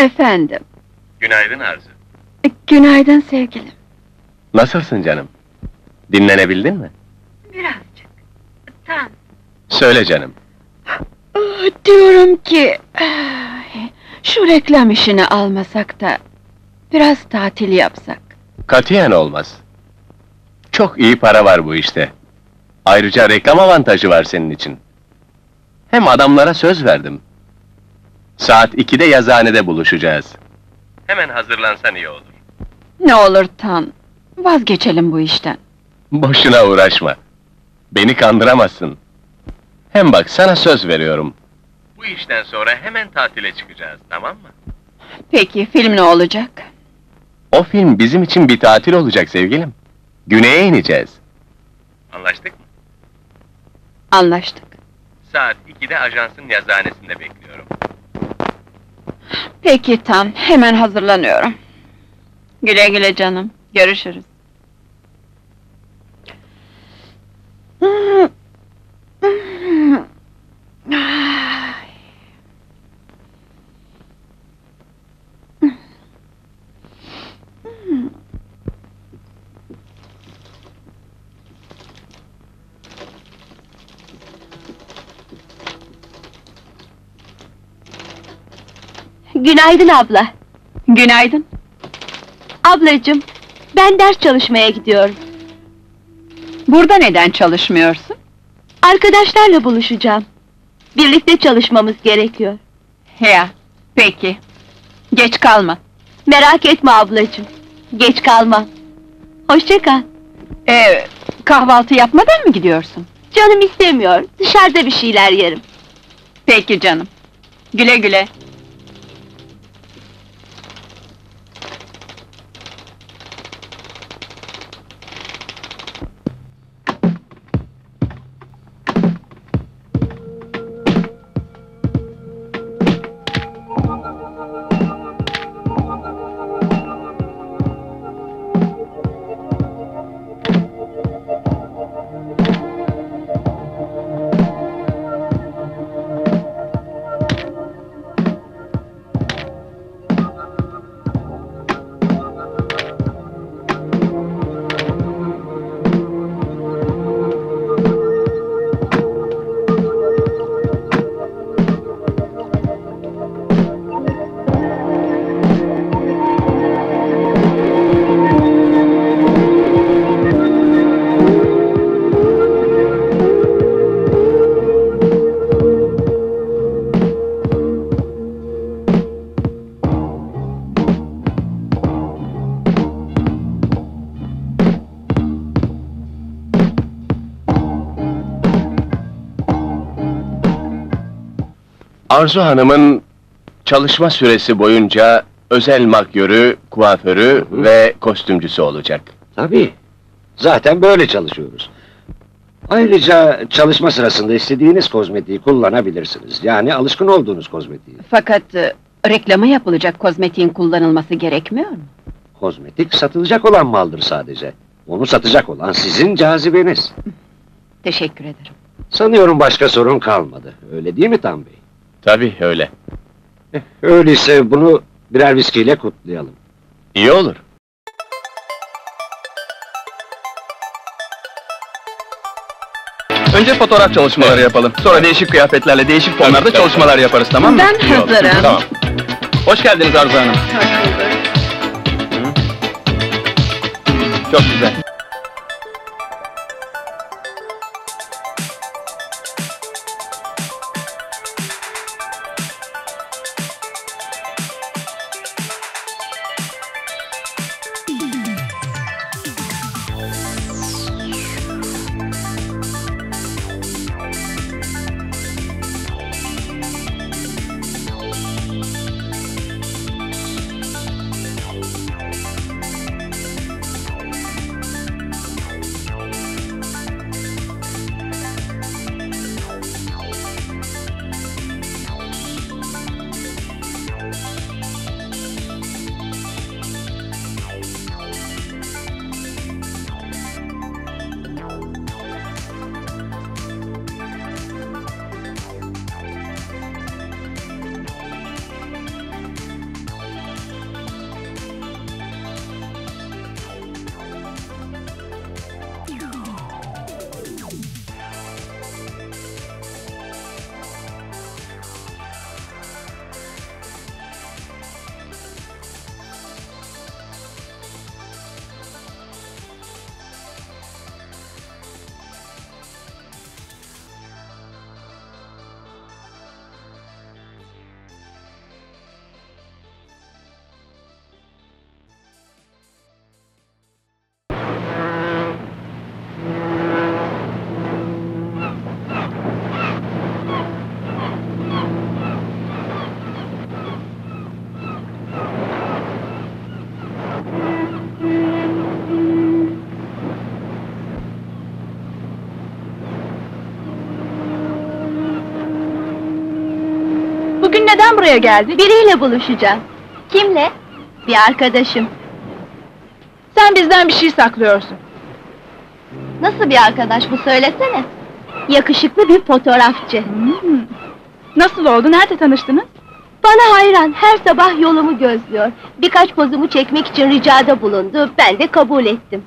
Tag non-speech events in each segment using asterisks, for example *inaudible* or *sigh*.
Efendim, Günaydın Arzu. günaydın sevgilim. Nasılsın canım? Dinlenebildin mi? Birazcık. Tam. Söyle canım. Ah, Diyorum ki... ay, Şu reklam işini almasak da... Biraz tatil yapsak. Katiyen olmaz. Çok iyi para var bu işte. Ayrıca reklam avantajı var senin için. Hem adamlara söz verdim. Saat 2'de yazıhanede buluşacağız. Hemen hazırlansan iyi olur. Ne olur Tan, vazgeçelim bu işten. Boşuna uğraşma. Beni kandıramazsın. Hem bak sana söz veriyorum. Bu işten sonra hemen tatile çıkacağız, tamam mı? Peki, film ne olacak? O film bizim için bir tatil olacak sevgilim. Güney'e ineceğiz. Anlaştık mı? Anlaştık. Saat 2'de ajansın yazıhanesinde bekliyorum. Peki Tan, hemen hazırlanıyorum. Güle güle canım, görüşürüz. *laughs* Ay. Günaydın abla. Günaydın. Ablacığım, ben ders çalışmaya gidiyorum. Burada neden çalışmıyorsun? Arkadaşlarla buluşacağım. Birlikte çalışmamız gerekiyor. Ya, peki. Geç kalma. Merak etme ablacığım. Geç kalmam. Hoşça kal. Ee, kahvaltı yapmadan mı gidiyorsun? Canım istemiyor. Dışarıda bir şeyler yerim. Peki canım. Güle güle. Arzu Hanım'ın çalışma süresi boyunca özel makyörü, kuaförü Hı hı. ve kostümcüsü olacak. Tabii. Zaten böyle çalışıyoruz. Ayrıca çalışma sırasında istediğiniz kozmetiği kullanabilirsiniz. Yani alışkın olduğunuz kozmetiği. Fakat e, reklama yapılacak kozmetiğin kullanılması gerekmiyor mu? Kozmetik satılacak olan maldır sadece. Onu satacak olan sizin cazibeniz. Teşekkür ederim. Sanıyorum başka sorun kalmadı. Öyle değil mi Tam Bey? Tabii öyle. Eh, Öyleyse bunu birer viskiyle kutlayalım. İyi olur. Önce fotoğraf çalışmaları yapalım. Sonra değişik kıyafetlerle, değişik tonlarda çalışmalar yaparız, tamam mı? Ben İyi olur. hazırım. Tamam. Hoş geldiniz Arzu Hanım. Çok güzel. Buraya geldin? Biriyle buluşacağım. Kimle? Bir arkadaşım. Sen bizden bir şey saklıyorsun. Nasıl bir arkadaş bu söylesene. Yakışıklı bir fotoğrafçı. Hmm. Nasıl oldu, nerede tanıştınız? Bana hayran, her sabah yolumu gözlüyor. Birkaç pozumu çekmek için ricada bulundu, ben de kabul ettim.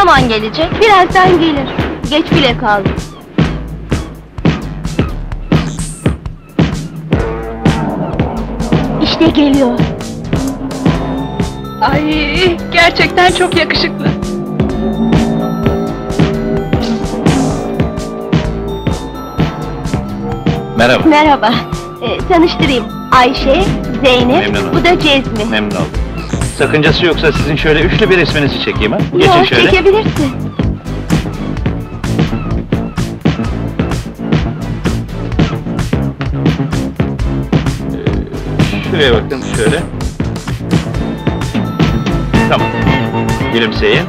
Zaman gelecek? Birazdan gelir. Geç bile kaldı. İşte geliyor. Ay, gerçekten çok yakışıklı. Merhaba. Merhaba. Ee, tanıştırayım. Ayşe, Zeynep, Memnun oldum. bu da Cezmi. Memnun oldum. Sakıncası yoksa sizin şöyle üçlü bir resminizi çekeyim ha? Geçin Yok, şöyle. çekebilirsin. Şuraya bakın şöyle. Tamam. Gülümseyin.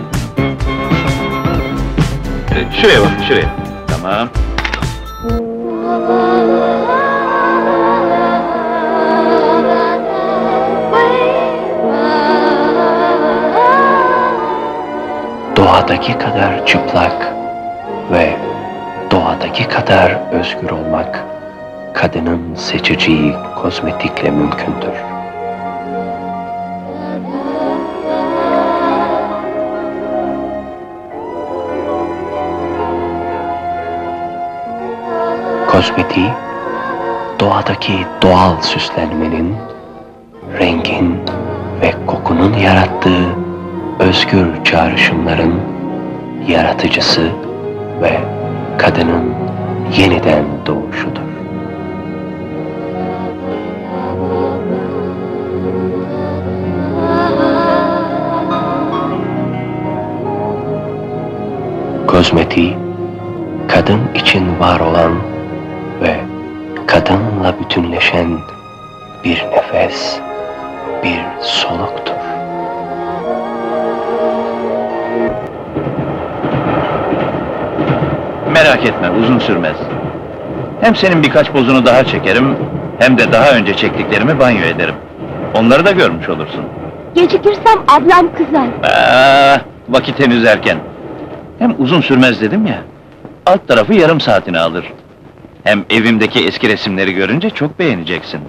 Evet, şuraya bakın şuraya. Tamam. Doğadaki kadar çıplak ve doğadaki kadar özgür olmak kadının seçeceği kozmetikle mümkündür. Kozmetiği doğadaki doğal süslenmenin, rengin ve kokunun yarattığı özgür çağrışımların yaratıcısı ve kadının yeniden doğuşudur. Kozmetiği, kadın için var olan ve kadınla bütünleşen bir nefes, bir soluktur. Merak etme uzun sürmez. Hem senin birkaç pozunu daha çekerim, hem de daha önce çektiklerimi banyo ederim. Onları da görmüş olursun. Gecikirsem ablam kızar. Aa, vakit henüz erken. Hem uzun sürmez dedim ya. Alt tarafı yarım saatini alır. Hem evimdeki eski resimleri görünce çok beğeneceksin.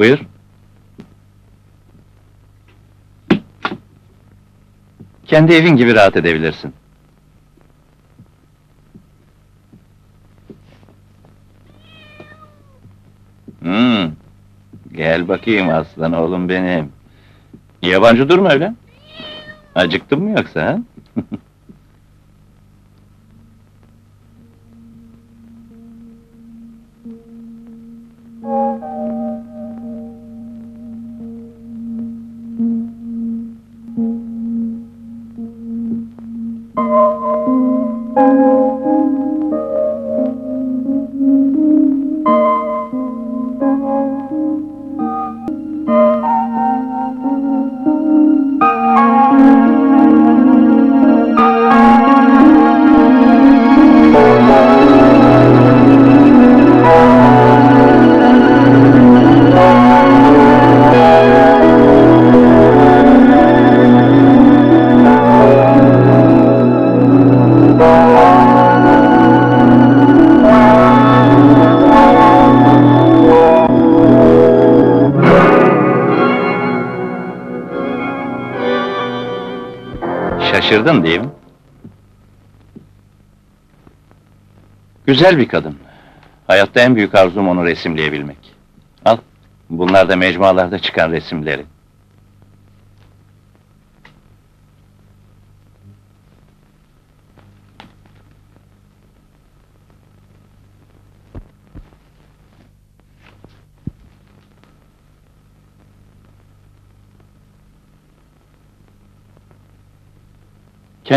Buyur. Kendi evin gibi rahat edebilirsin. Hmm. Gel bakayım aslan oğlum benim. Yabancı durma öyle. Acıktın mı yoksa ha? *laughs* Thank you. Şaşırdın değil mi? Güzel bir kadın. Hayatta en büyük arzum onu resimleyebilmek. Al, bunlar da mecmualarda çıkan resimleri.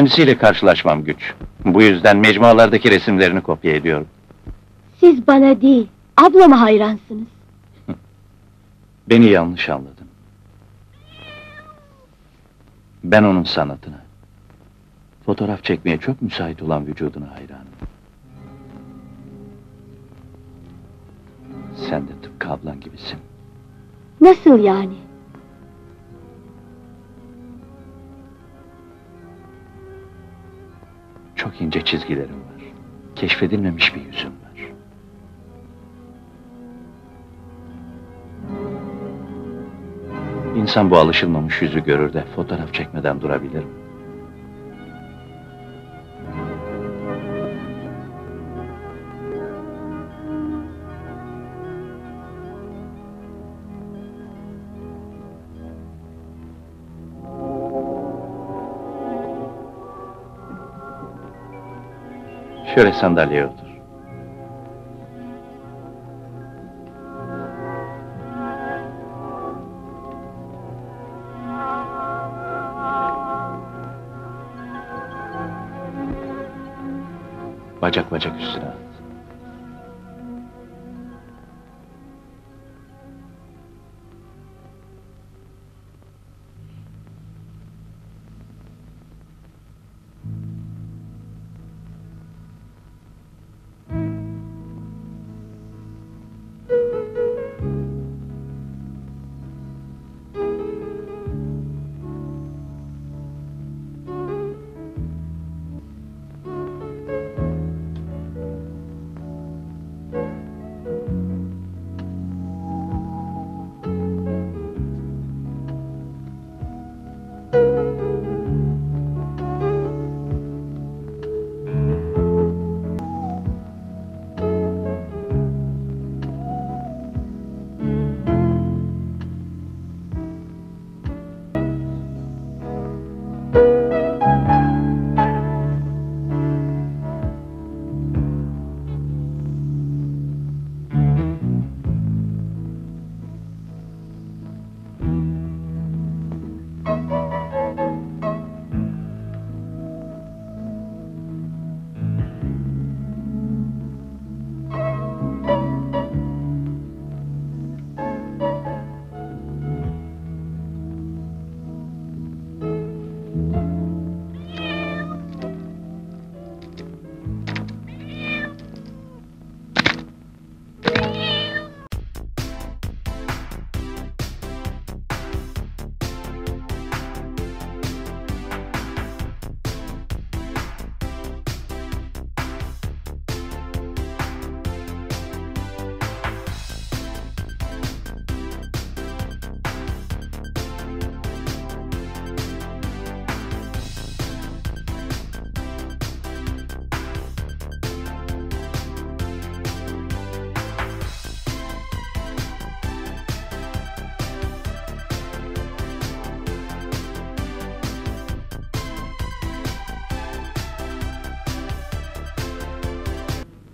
Kendisiyle karşılaşmam güç. Bu yüzden mecmualardaki resimlerini kopya ediyorum. Siz bana değil, ablama hayransınız. *laughs* Beni yanlış anladın. Ben onun sanatına, fotoğraf çekmeye çok müsait olan vücuduna hayranım. Sen de tıpkı ablan gibisin. Nasıl yani? İnce çizgilerim var. Keşfedilmemiş bir yüzüm var. İnsan bu alışılmamış yüzü görür de fotoğraf çekmeden durabilir mi? Şöyle sandalyeye otur. Bacak bacak üstüne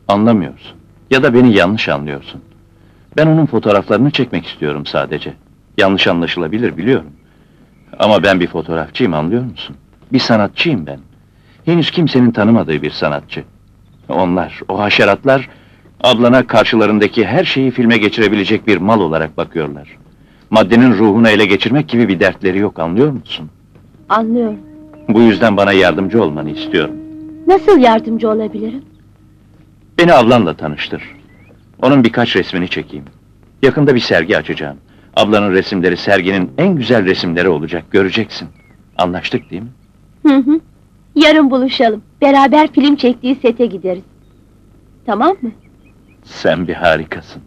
Anlamıyorsun. Ya da beni yanlış anlıyorsun. Ben onun fotoğraflarını çekmek istiyorum sadece. Yanlış anlaşılabilir biliyorum. Ama ben bir fotoğrafçıyım anlıyor musun? Bir sanatçıyım ben. Henüz kimsenin tanımadığı bir sanatçı. Onlar, o haşeratlar, ablana karşılarındaki her şeyi filme geçirebilecek bir mal olarak bakıyorlar. Maddenin ruhunu ele geçirmek gibi bir dertleri yok anlıyor musun? Anlıyorum. Bu yüzden bana yardımcı olmanı istiyorum. Nasıl yardımcı olabilirim? Beni ablanla tanıştır. Onun birkaç resmini çekeyim. Yakında bir sergi açacağım. Ablanın resimleri serginin en güzel resimleri olacak, göreceksin. Anlaştık değil mi? Hı hı. Yarın buluşalım. Beraber film çektiği sete gideriz. Tamam mı? Sen bir harikasın.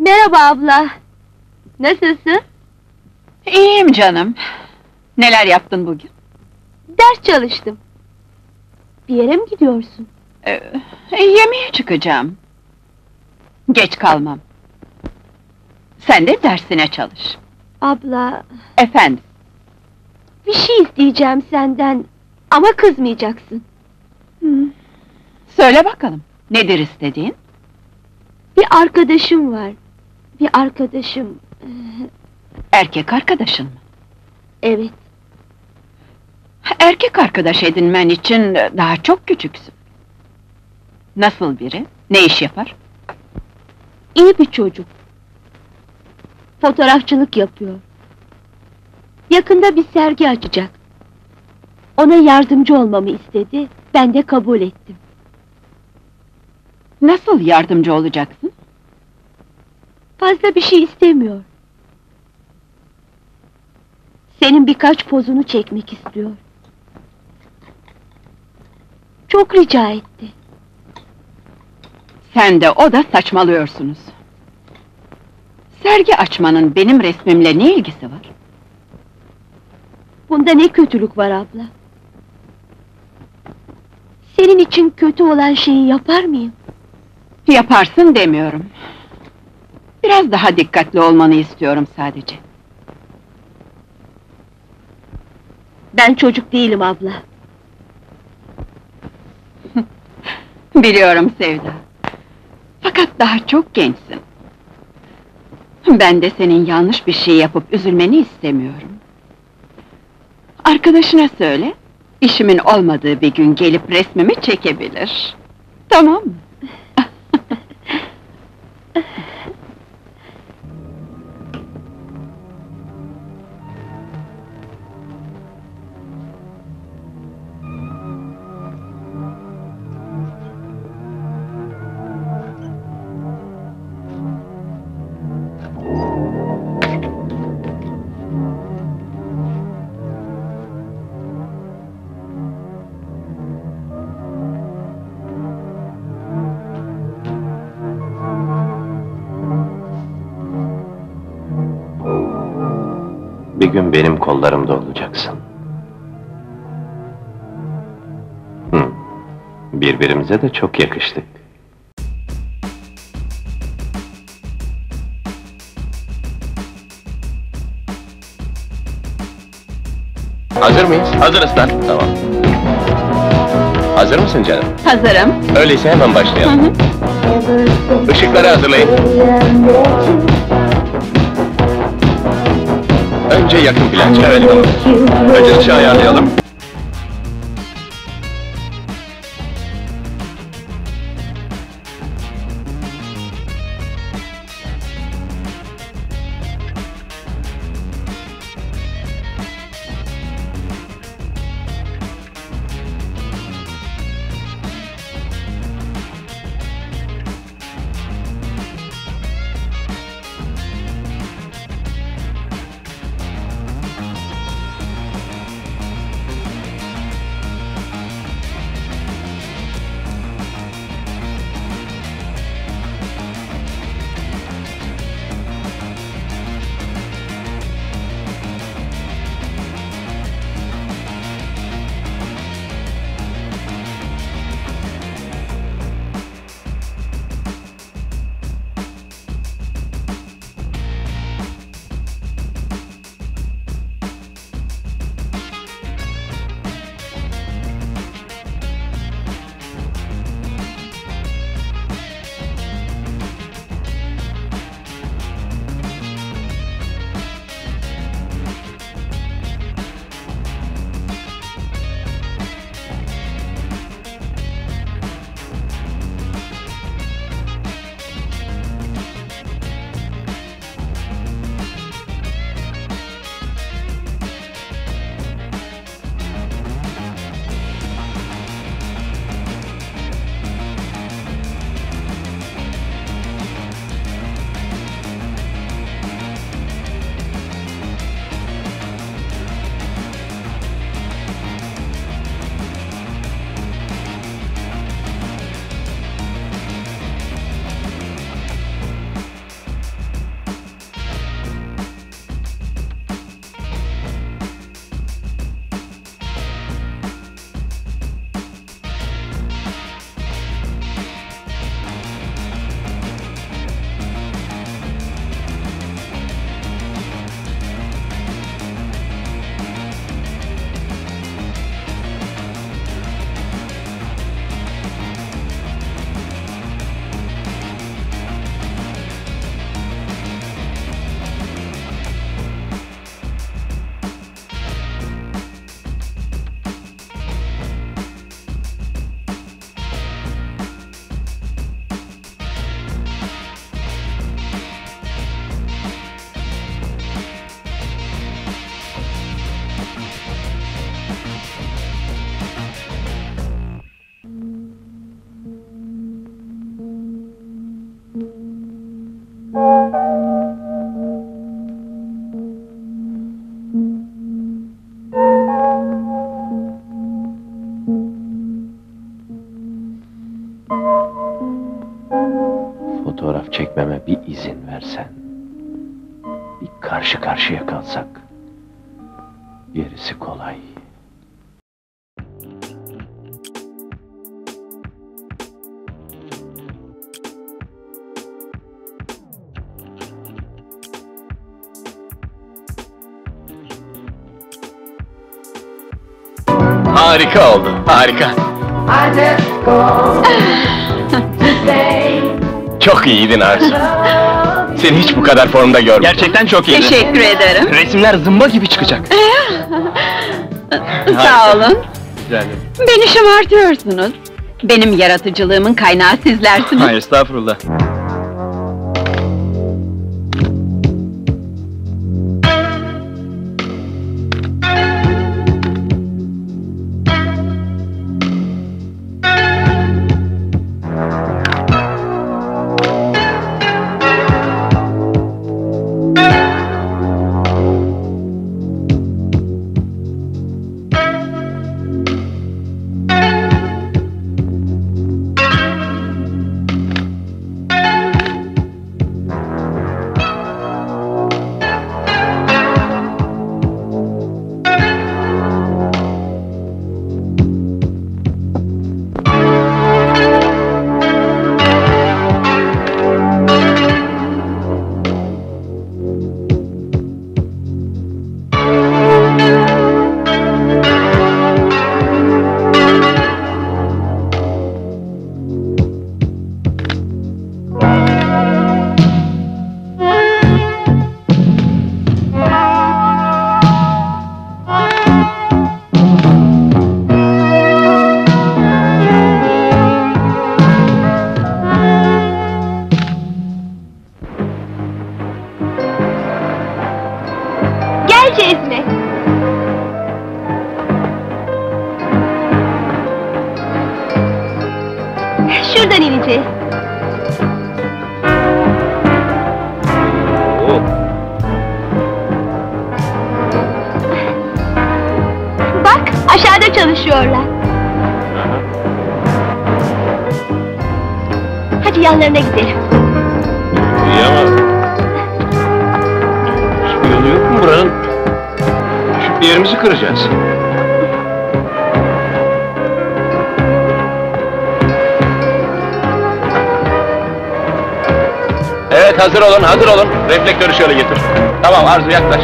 Merhaba abla. Nasılsın? İyiyim canım. Neler yaptın bugün? Ders çalıştım. Bir yere mi gidiyorsun? Ee, yemeğe çıkacağım. Geç kalmam. Sen de dersine çalış. Abla, Efendim, bir şey isteyeceğim senden. Ama kızmayacaksın. söyle bakalım. Nedir istediğin? Bir arkadaşım var. Bir arkadaşım. Erkek arkadaşın mı? Evet. Erkek arkadaş edinmen için daha çok küçüksün. Nasıl biri? Ne iş yapar? iyi bir çocuk. Fotoğrafçılık yapıyor. Yakında bir sergi açacak. Ona yardımcı olmamı istedi. Ben de kabul ettim. Nasıl yardımcı olacaksın? Fazla bir şey istemiyor. Senin birkaç pozunu çekmek istiyor. Çok rica etti. Sen de o da saçmalıyorsunuz. Sergi açmanın benim resmimle ne ilgisi var? Bunda ne kötülük var abla? Senin için kötü olan şeyi yapar mıyım? Yaparsın demiyorum. Biraz daha dikkatli olmanı istiyorum sadece. Ben çocuk değilim abla. *laughs* Biliyorum Sevda. Fakat daha çok gençsin. Ben de senin yanlış bir şey yapıp üzülmeni istemiyorum. Arkadaşına söyle, işimin olmadığı bir gün gelip resmimi çekebilir. Tamam mı? *laughs* gün benim kollarımda olacaksın. Hı. Birbirimize de çok yakıştık. Hazır mıyız? Hazırız lan. Tamam. Hazır mısın canım? Hazırım. Öyleyse hemen Hı başlayalım. hı. Işıkları hazırlayın. Önce yakın plan çıkaralım. Önce ışığı ayarlayalım. İzin versen. Bir karşı karşıya kalsak. Gerisi kolay. Harika oldu, harika. *laughs* Çok iyiydin Arzu. *laughs* Seni hiç bu kadar formda görmedim. Gerçekten çok iyiydi. Teşekkür ederim. Resimler zımba gibi çıkacak. *laughs* Sağ olun. Yani. Beni şımartıyorsunuz. Benim yaratıcılığımın kaynağı sizlersiniz. Hayır, estağfurullah. Olun, hazır olun. Reflektörü şöyle getir. Tamam Arzu yaklaş.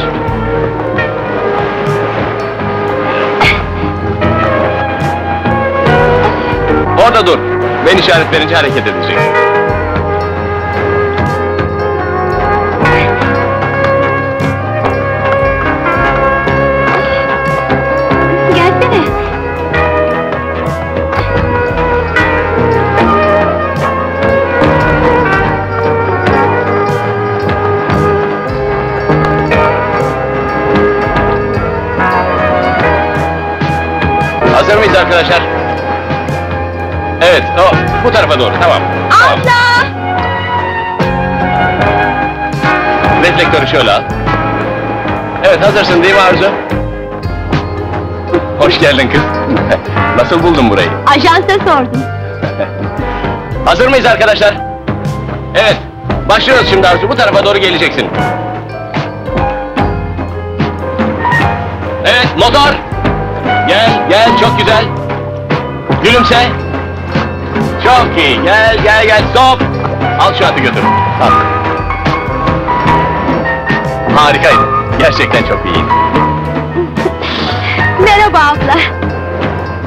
Orada dur. Ben işaret verince hareket edecek. Mıyız arkadaşlar? Evet, o, bu tarafa doğru, tamam. Tamam. Abla! Reflektörü şöyle al. Evet, hazırsın değil mi Arzu? *laughs* Hoş geldin kız. *laughs* Nasıl buldun burayı? Ajansa sordum. *laughs* Hazır mıyız arkadaşlar? Evet, başlıyoruz şimdi Arzu. Bu tarafa doğru geleceksin. Evet, motor! Gel, gel, çok güzel. Gülümse. Çok iyi, gel, gel, gel, stop! Al şu atı götür. Al. Harikaydı. Gerçekten çok iyiydi. Merhaba abla.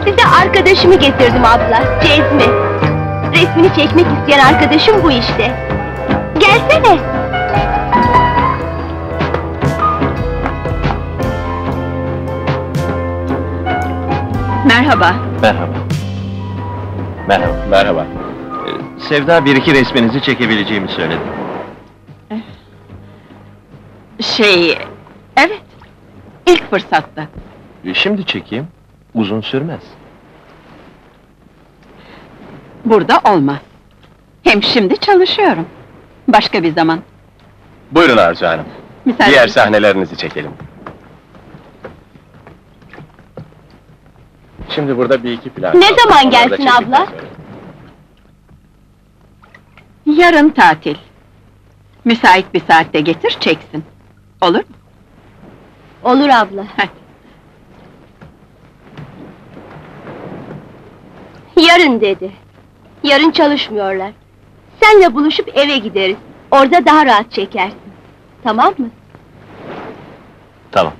Size arkadaşımı getirdim abla, Cezmi. Resmini çekmek isteyen arkadaşım bu işte. Gelsene. Merhaba. Merhaba. Merhaba. Merhaba. Ee, Sevda bir iki resminizi çekebileceğimi söyledi. Şey... Evet. İlk fırsatta. Ee, Şimdi çekeyim. Uzun sürmez. Burada olmaz. Hem şimdi çalışıyorum. Başka bir zaman. Buyurun Arzu Hanım. Müsaade Diğer sahnelerinizi çekelim. Şimdi burada bir iki plan. Ne kaldı. zaman Onları da gelsin çektikten abla? sonra. Yarın tatil. Müsait bir saatte getir, çeksin. Olur mu? Olur abla. Hadi. Yarın dedi. Yarın çalışmıyorlar. Senle buluşup eve gideriz. Orada daha rahat çekersin. Tamam mı? Tamam.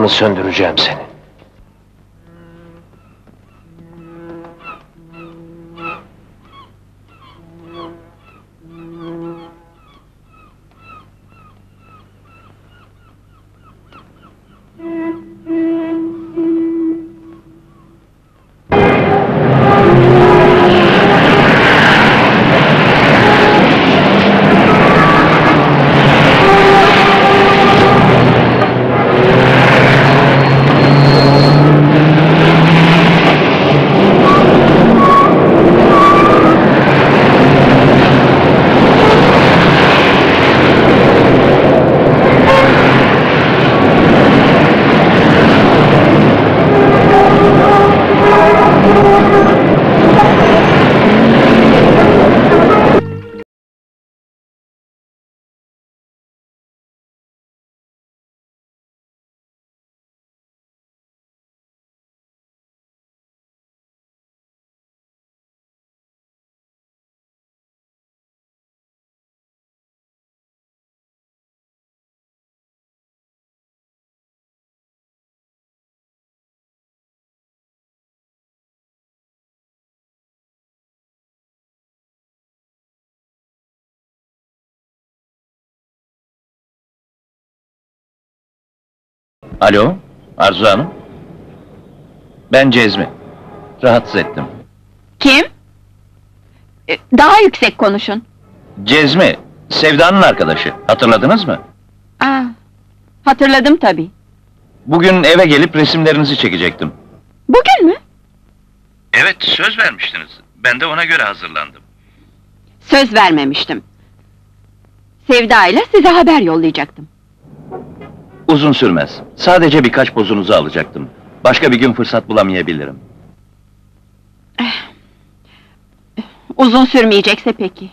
Havanı söndüreceğim seni. Alo, Arzu Hanım? Ben Cezmi. Rahatsız ettim. Kim? E, Daha yüksek konuşun. Cezmi, Sevda'nın arkadaşı. Hatırladınız mı? Aa, hatırladım tabii. Bugün eve gelip resimlerinizi çekecektim. Bugün mü? Evet, söz vermiştiniz. Ben de ona göre hazırlandım. Söz vermemiştim. Sevda ile size haber yollayacaktım. Uzun sürmez. Sadece birkaç pozunuzu alacaktım. Başka bir gün fırsat bulamayabilirim. Uzun sürmeyecekse peki.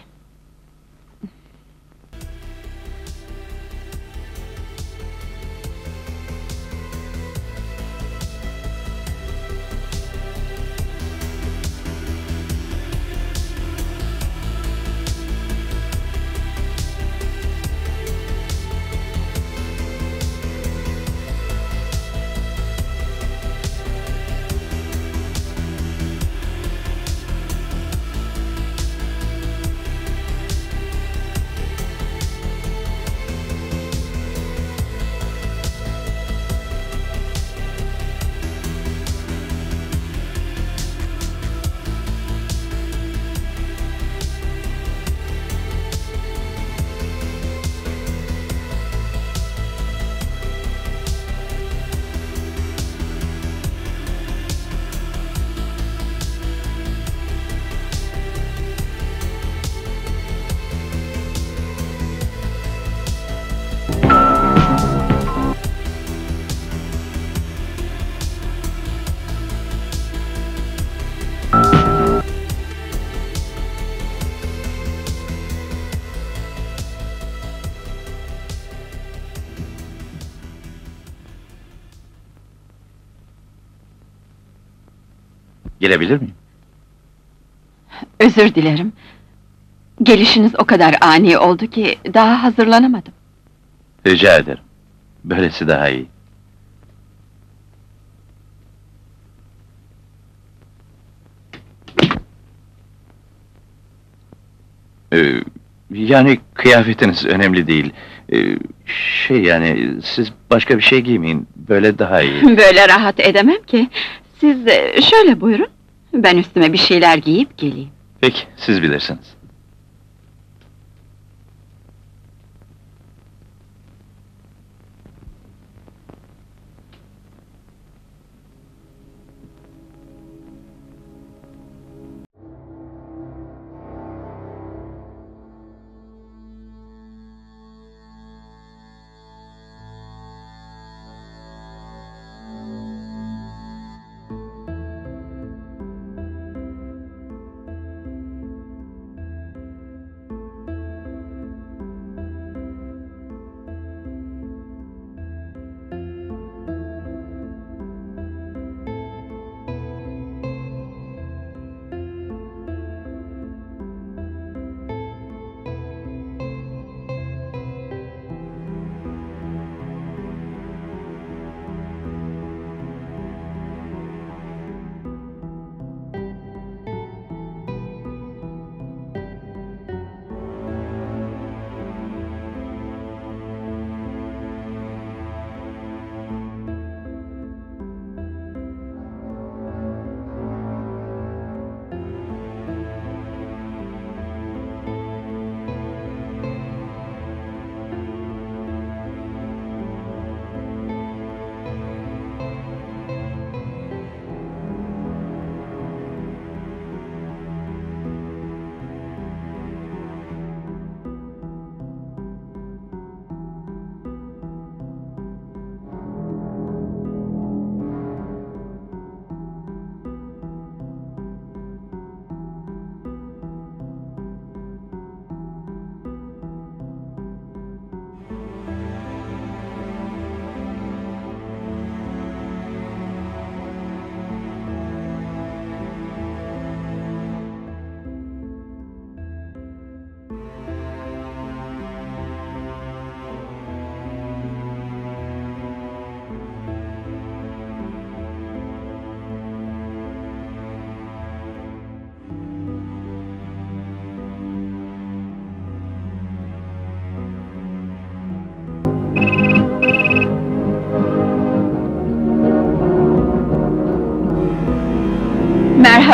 Girebilir miyim? Özür dilerim. Gelişiniz o kadar ani oldu ki daha hazırlanamadım. Rica ederim. Böylesi daha iyi. Ee, Yani kıyafetiniz önemli değil. Ee, şey yani siz başka bir şey giymeyin. Böyle daha iyi. *laughs* Böyle rahat edemem ki. Siz e, şöyle buyurun. Ben üstüme bir şeyler giyip geleyim. Peki siz bilirsiniz.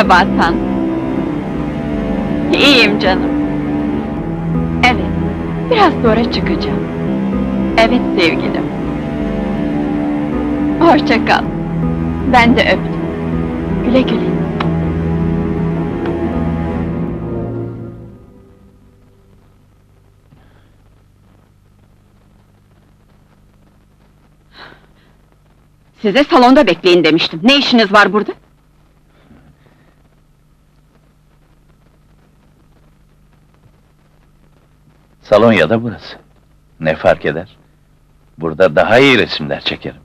Merhaba Tan. İyiyim canım. Evet, biraz sonra çıkacağım. Evet sevgilim. Hoşça kal. Ben de öptüm. Güle güle. Size salonda bekleyin demiştim. Ne işiniz var burada? Salon ya da burası. Ne fark eder? Burada daha iyi resimler çekerim.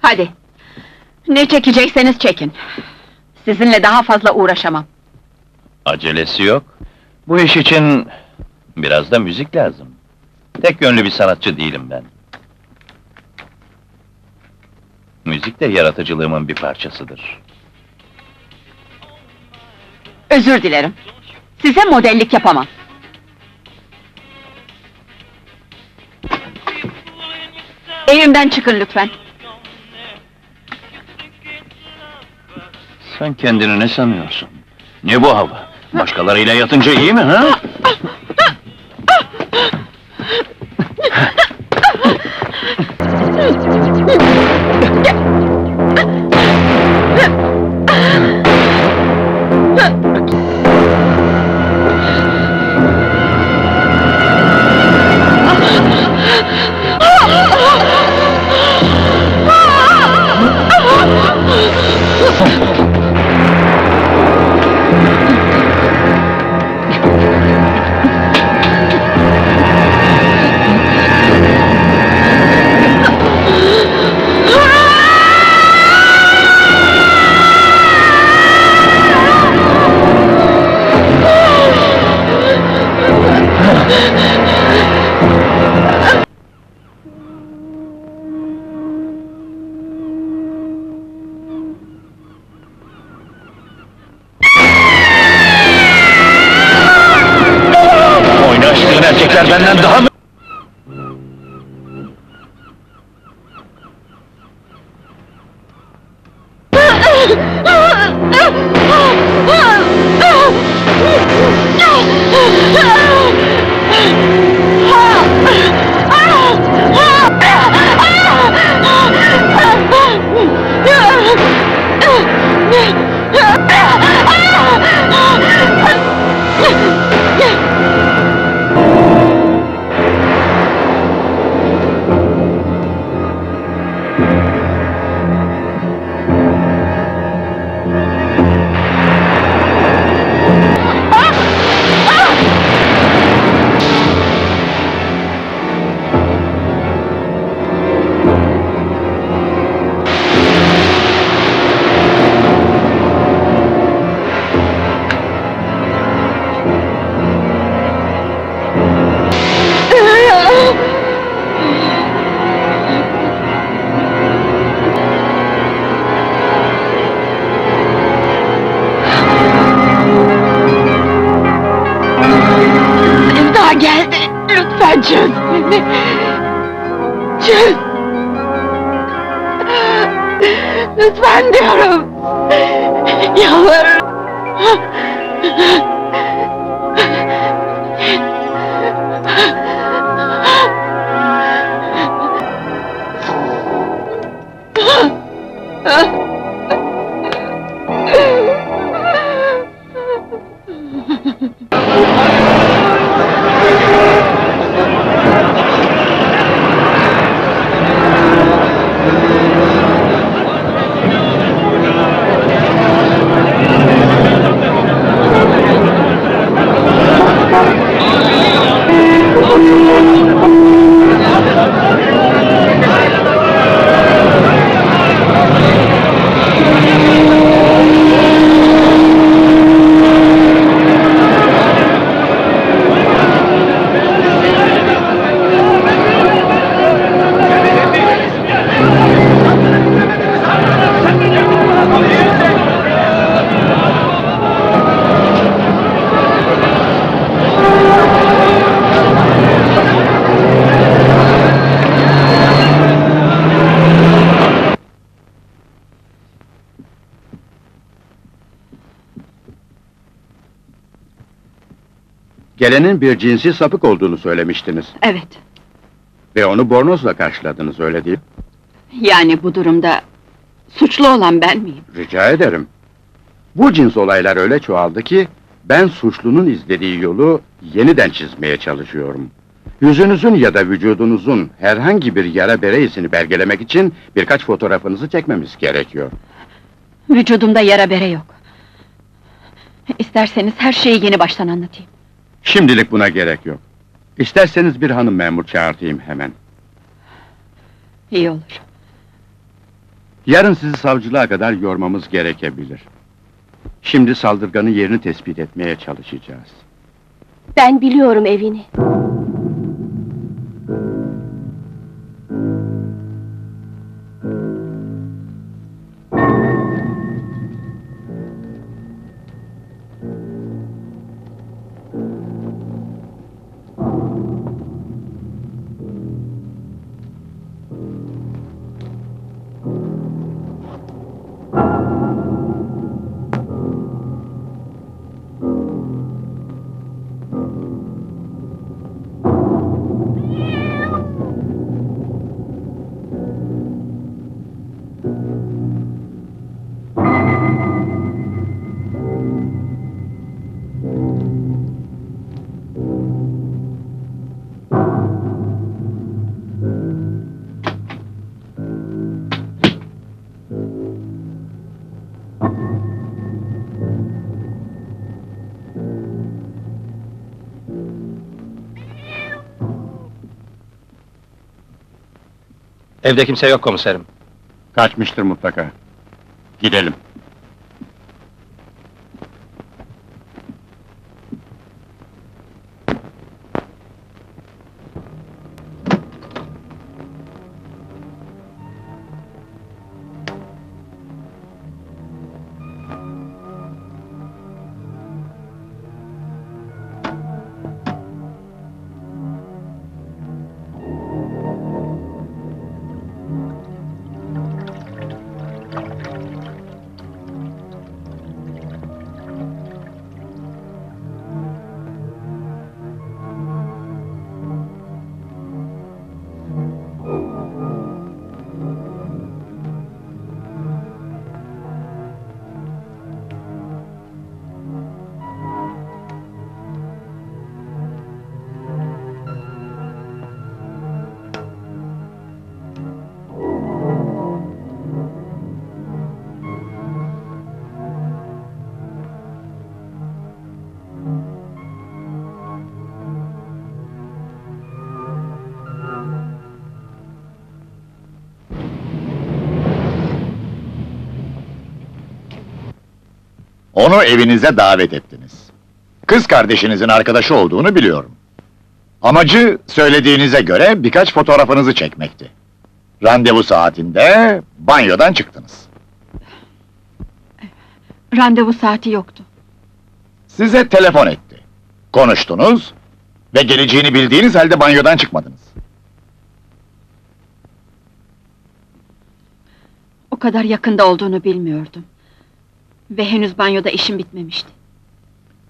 Hadi. Ne çekecekseniz çekin. Sizinle daha fazla uğraşamam. Acelesi yok. Bu iş için biraz da müzik lazım. Tek yönlü bir sanatçı değilim ben. Müzik de yaratıcılığımın bir parçasıdır. Özür dilerim. Size modellik yapamam. Evimden çıkın lütfen. Sen kendini ne sanıyorsun? Ne bu hava? Başkalarıyla yatınca iyi mi ha? Yeah. Gelenin bir cinsi sapık olduğunu söylemiştiniz. Evet. Ve onu bornozla karşıladınız öyle değil mi? Yani bu durumda suçlu olan ben miyim? Rica ederim. Bu cins olaylar öyle çoğaldı ki... ...ben suçlunun izlediği yolu yeniden çizmeye çalışıyorum. Yüzünüzün ya da vücudunuzun herhangi bir yara bere izini belgelemek için... ...birkaç fotoğrafınızı çekmemiz gerekiyor. Vücudumda yara bere yok. İsterseniz her şeyi yeni baştan anlatayım. Şimdilik buna gerek yok. İsterseniz bir hanım memur çağırtayım hemen. İyi olur. Yarın sizi savcılığa kadar yormamız gerekebilir. Şimdi saldırganın yerini tespit etmeye çalışacağız. Ben biliyorum evini. Evde kimse yok komiserim. Kaçmıştır mutlaka. Gidelim. Onu evinize davet ettiniz. Kız kardeşinizin arkadaşı olduğunu biliyorum. Amacı söylediğinize göre birkaç fotoğrafınızı çekmekti. Randevu saatinde banyodan çıktınız. Randevu saati yoktu. Size telefon etti. Konuştunuz ve geleceğini bildiğiniz halde banyodan çıkmadınız. O kadar yakında olduğunu bilmiyordum. Ve henüz banyoda işim bitmemişti.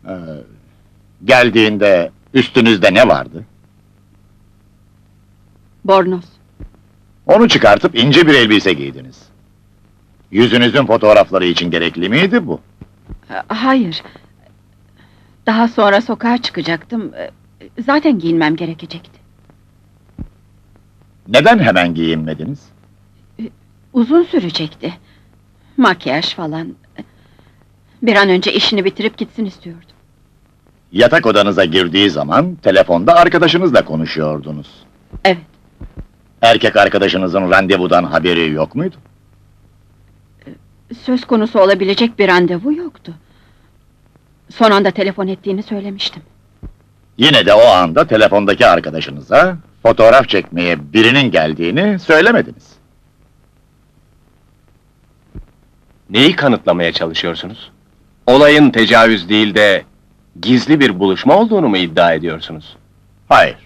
Ee, geldiğinde üstünüzde ne vardı? Bornoz. Onu çıkartıp ince bir elbise giydiniz. Yüzünüzün fotoğrafları için gerekli miydi bu? E, Hayır. Daha sonra sokağa çıkacaktım. E, Zaten giyinmem gerekecekti. Neden hemen giyinmediniz? Uzun sürecekti. Makyaj falan. Bir an önce işini bitirip gitsin istiyordum. Yatak odanıza girdiği zaman telefonda arkadaşınızla konuşuyordunuz. Evet. Erkek arkadaşınızın randevudan haberi yok muydu? Söz konusu olabilecek bir randevu yoktu. Son anda telefon ettiğini söylemiştim. Yine de o anda telefondaki arkadaşınıza fotoğraf çekmeye birinin geldiğini söylemediniz. Neyi kanıtlamaya çalışıyorsunuz? Olayın tecavüz değil de gizli bir buluşma olduğunu mu iddia ediyorsunuz? Hayır.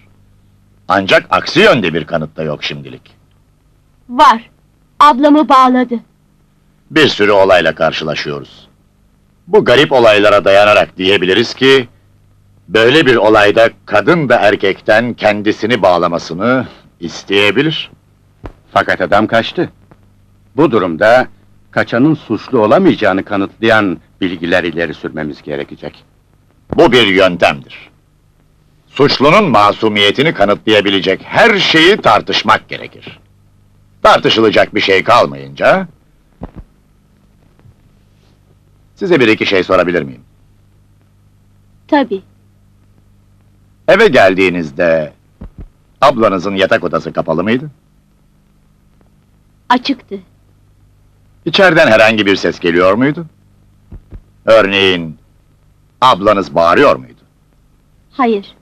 Ancak aksi yönde bir kanıt da yok şimdilik. Var. Ablamı bağladı. Bir sürü olayla karşılaşıyoruz. Bu garip olaylara dayanarak diyebiliriz ki... ...böyle bir olayda kadın da erkekten kendisini bağlamasını isteyebilir. Fakat adam kaçtı. Bu durumda kaçanın suçlu olamayacağını kanıtlayan bilgiler ileri sürmemiz gerekecek. Bu bir yöntemdir. Suçlunun masumiyetini kanıtlayabilecek her şeyi tartışmak gerekir. Tartışılacak bir şey kalmayınca... Size bir iki şey sorabilir miyim? Tabii. Eve geldiğinizde... ...ablanızın yatak odası kapalı mıydı? Açıktı. İçeriden herhangi bir ses geliyor muydu? Örneğin... ...ablanız bağırıyor muydu? Hayır.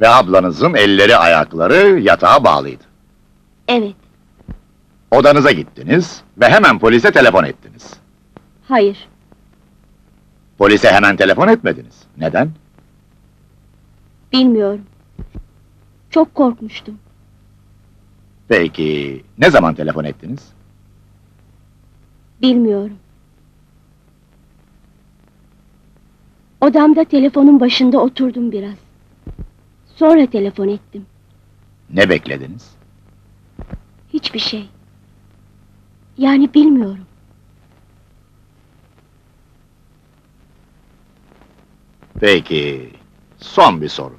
Ve ablanızın elleri ayakları yatağa bağlıydı. Evet. Odanıza gittiniz ve hemen polise telefon ettiniz. Hayır. Polise hemen telefon etmediniz. Neden? Bilmiyorum. Çok korkmuştum. Peki, ne zaman telefon ettiniz? Bilmiyorum. Odamda telefonun başında oturdum biraz. Sonra telefon ettim. Ne beklediniz? Hiçbir şey. Yani bilmiyorum. Peki, son bir soru.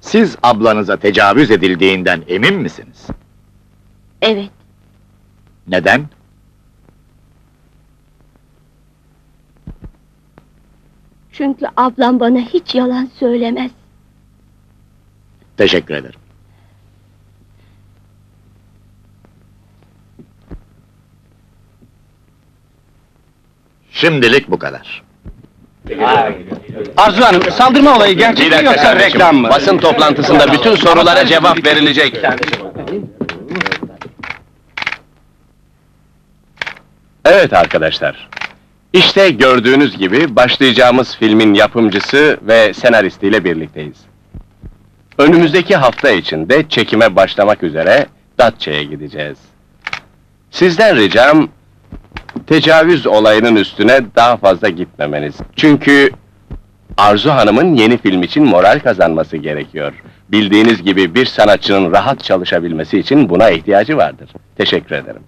Siz ablanıza tecavüz edildiğinden emin misiniz? Evet. Neden? Çünkü ablam bana hiç yalan söylemez. Teşekkür ederim. Şimdilik bu kadar. Arzu Hanım, saldırma olayı gerçek mi yoksa reklam mı? basın toplantısında bütün sorulara cevap verilecek. Evet arkadaşlar, işte gördüğünüz gibi başlayacağımız filmin yapımcısı ve senaristiyle birlikteyiz. Önümüzdeki hafta içinde çekime başlamak üzere Datça'ya gideceğiz. Sizden ricam, tecavüz olayının üstüne daha fazla gitmemeniz. Çünkü Arzu Hanım'ın yeni film için moral kazanması gerekiyor. Bildiğiniz gibi bir sanatçının rahat çalışabilmesi için buna ihtiyacı vardır. Teşekkür ederim.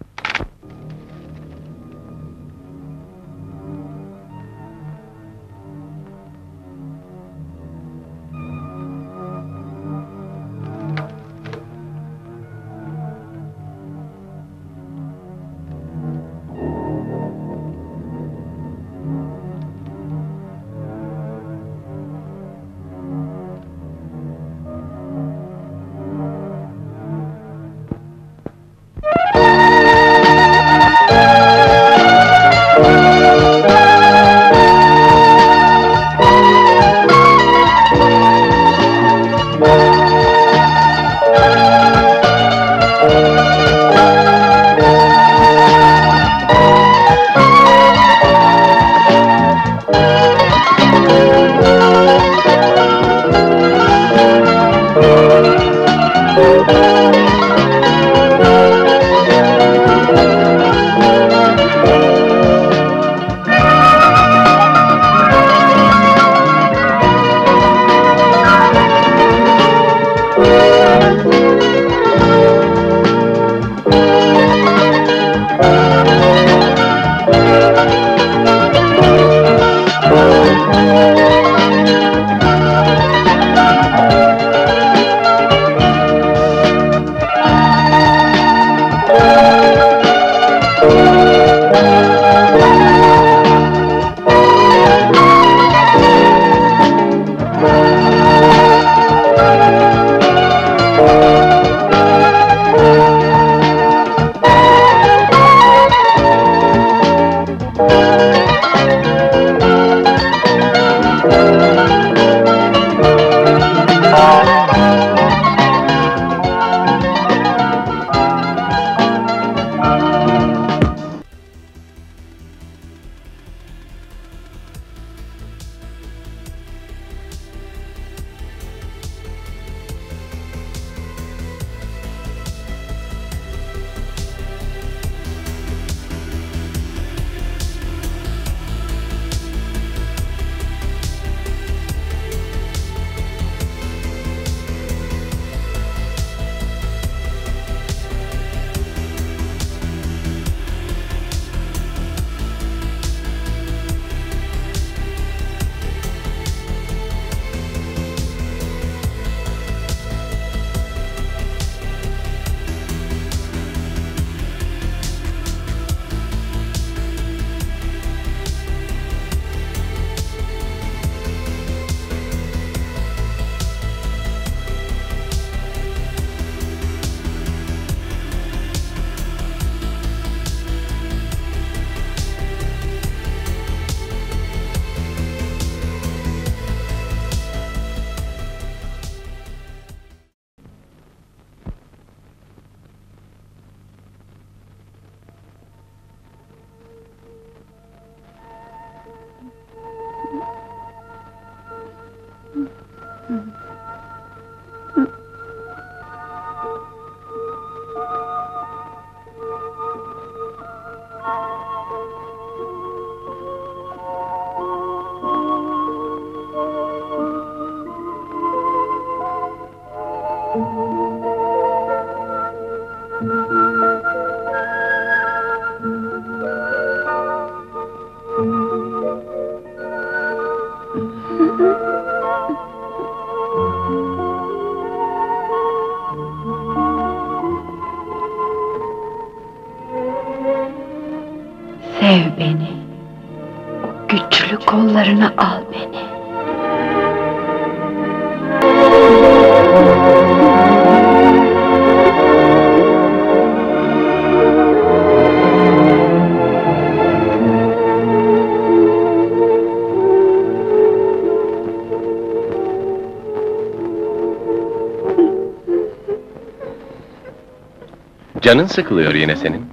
Canın sıkılıyor yine senin.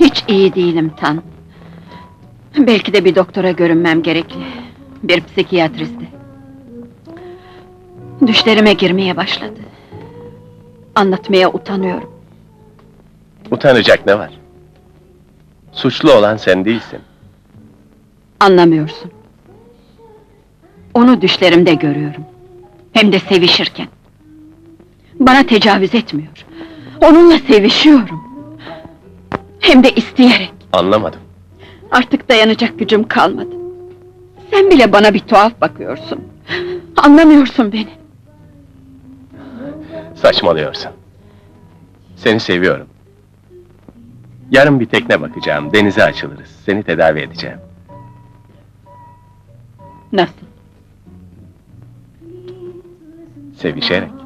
Hiç iyi değilim Tan. Belki de bir doktora görünmem gerekli. Bir psikiyatriste. Düşlerime girmeye başladı. Anlatmaya utanıyorum. Utanacak ne var? Suçlu olan sen değilsin. Anlamıyorsun. Onu düşlerimde görüyorum. Hem de sevişirken. Bana tecavüz etmiyor. Onunla sevişiyorum. Hem de isteyerek. Anlamadım. Artık dayanacak gücüm kalmadı. Sen bile bana bir tuhaf bakıyorsun. Anlamıyorsun beni. Saçmalıyorsun. Seni seviyorum. Yarın bir tekne bakacağım, denize açılırız. Seni tedavi edeceğim. Nasıl? Sevişerek.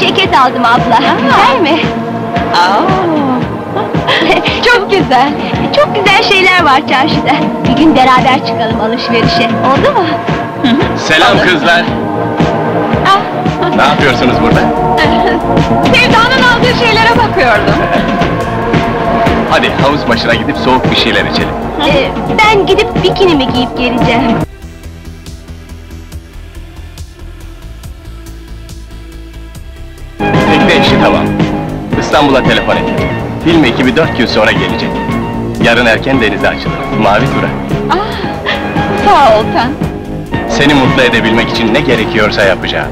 ceket aldım abla. Güzel mi? *laughs* Çok güzel. Çok güzel şeyler var çarşıda. Bir gün beraber çıkalım alışverişe. Oldu mu? Selam kızlar. Ne yapıyorsunuz burada? *laughs* Sevda'nın aldığı şeylere bakıyordum. Hadi havuz başına gidip soğuk bir şeyler içelim. Ee, ben gidip bikinimi giyip geleceğim. İstanbul'a telefon et. Film ekibi dört gün sonra gelecek. Yarın erken denize açılır. Mavi tura. Sağ ol Tan. Seni mutlu edebilmek için ne gerekiyorsa yapacağım.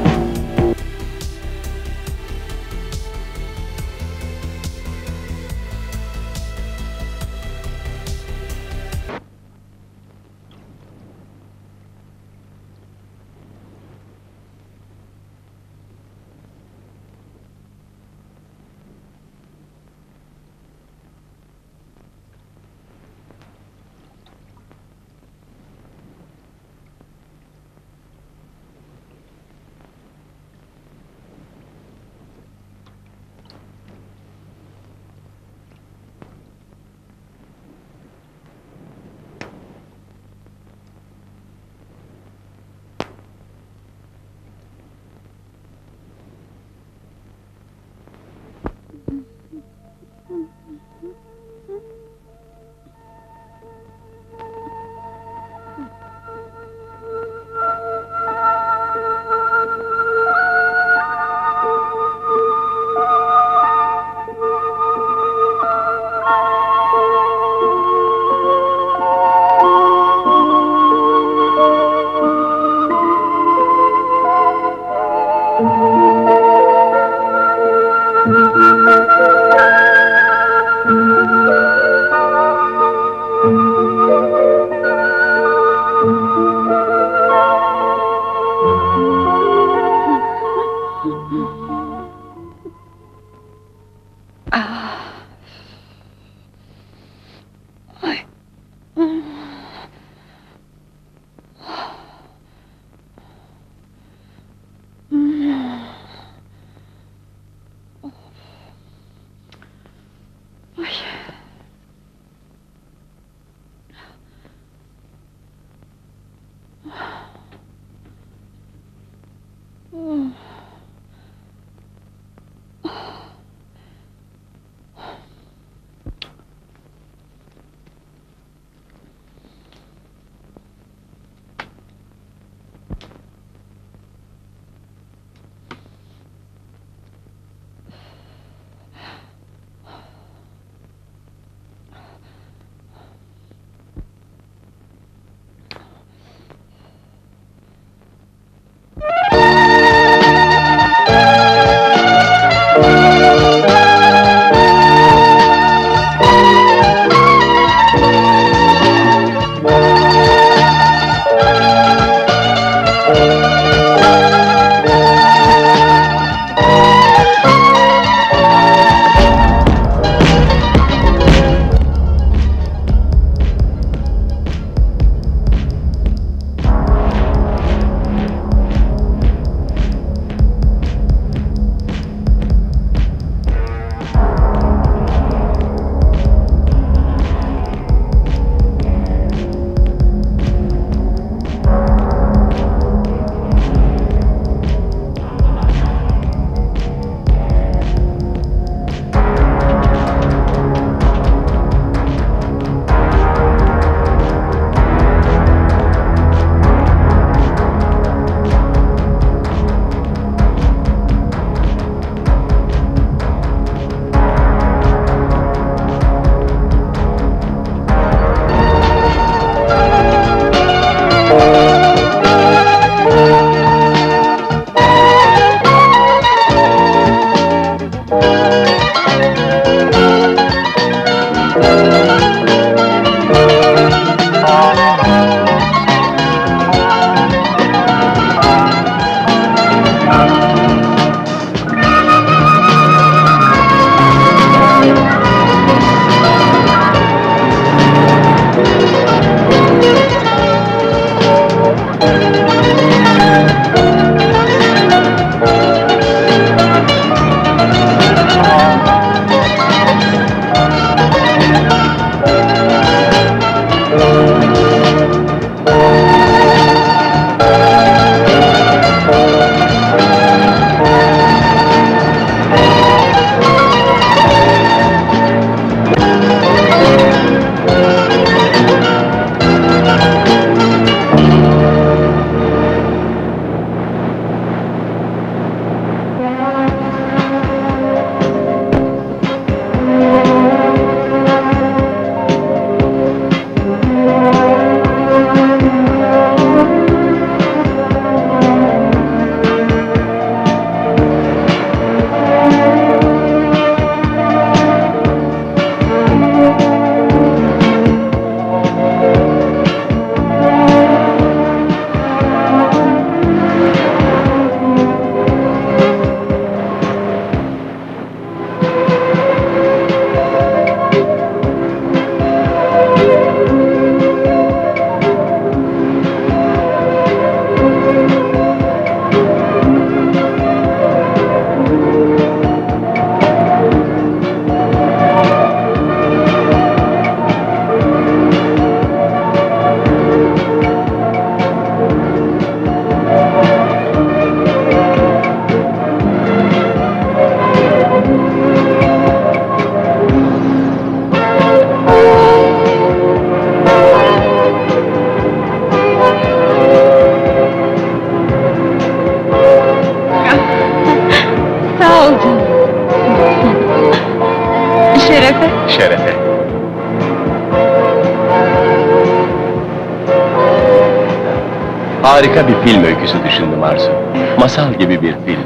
Harika bir film öyküsü düşündüm Arzu. Masal gibi bir film.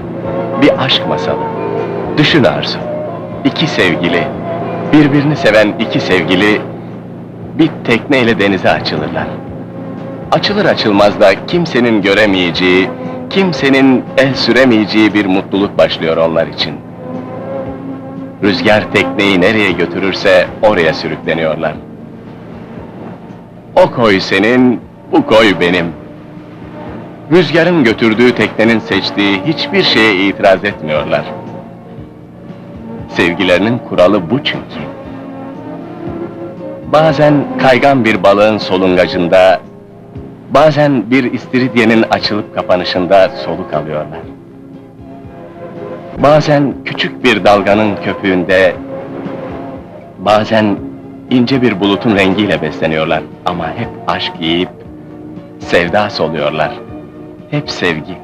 Bir aşk masalı. Düşün Arzu. İki sevgili, birbirini seven iki sevgili bir tekneyle denize açılırlar. Açılır açılmaz da kimsenin göremeyeceği, kimsenin el süremeyeceği bir mutluluk başlıyor onlar için. Rüzgar tekneyi nereye götürürse oraya sürükleniyorlar. O koy senin, bu koy benim. Rüzgarın götürdüğü teknenin seçtiği hiçbir şeye itiraz etmiyorlar. Sevgilerinin kuralı bu çünkü. Bazen kaygan bir balığın solungacında, bazen bir istiridyenin açılıp kapanışında soluk alıyorlar. Bazen küçük bir dalganın köpüğünde, bazen ince bir bulutun rengiyle besleniyorlar ama hep aşk yiyip sevda soluyorlar. Hep sevgi.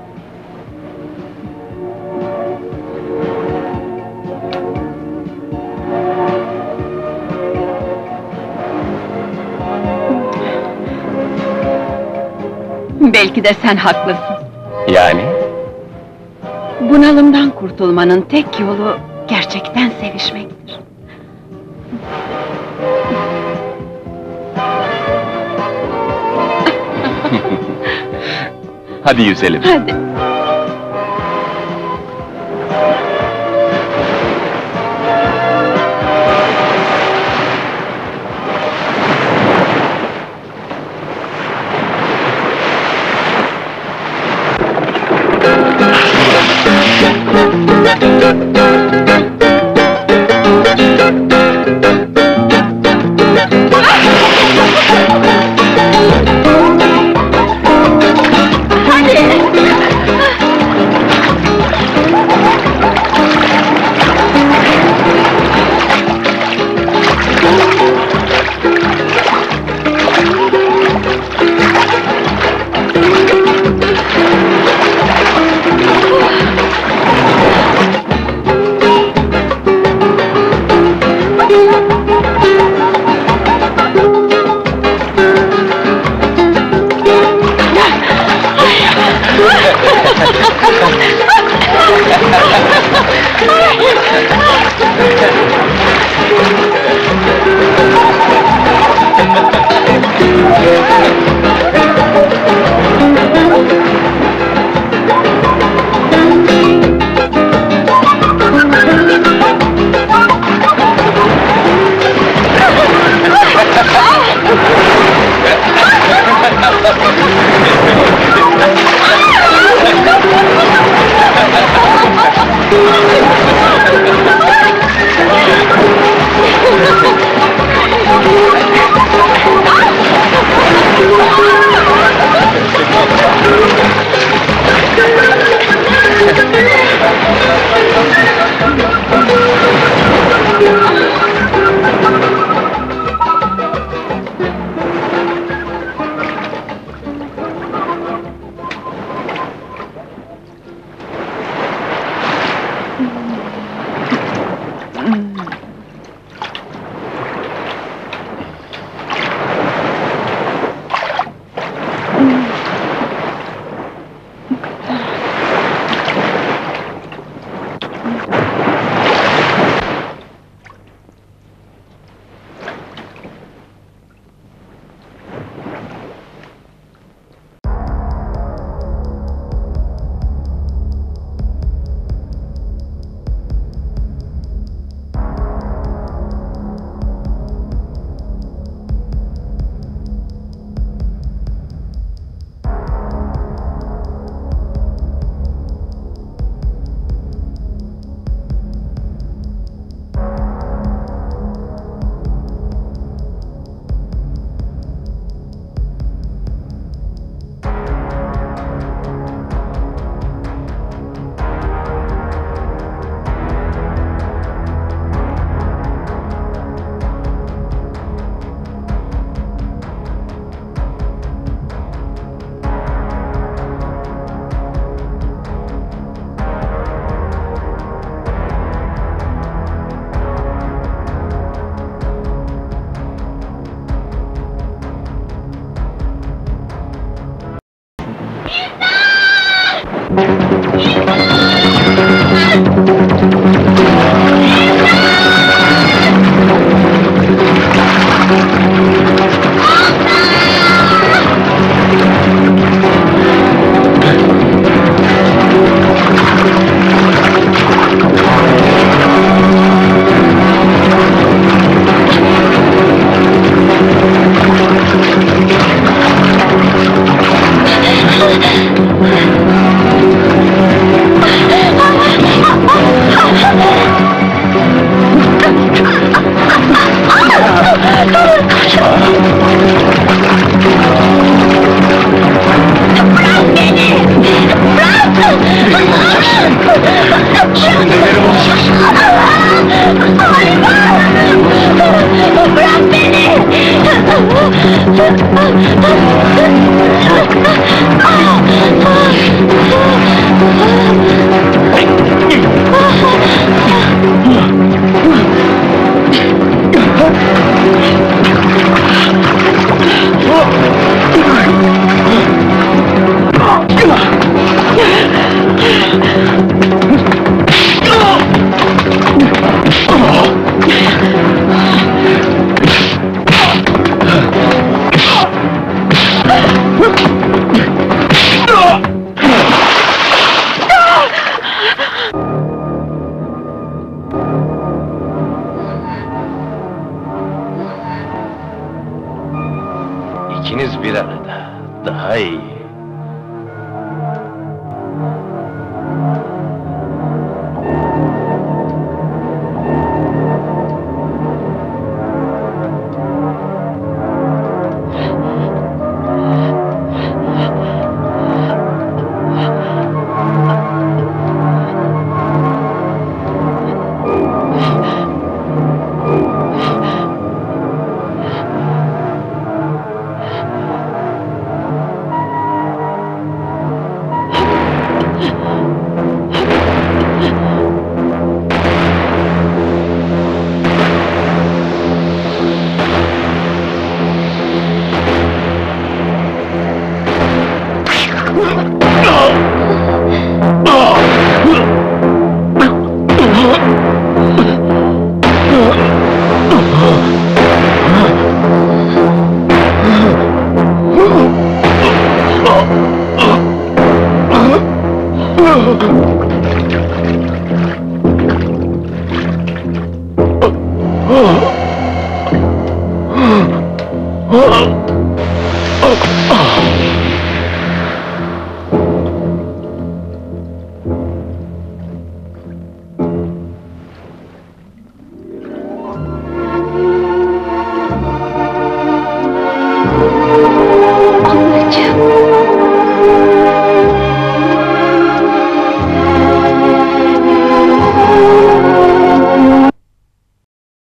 Belki de sen haklısın. Yani Bunalımdan kurtulmanın tek yolu gerçekten sevişmektir. Hadi yüzelim. Hadi.